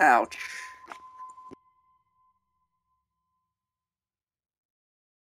Ouch.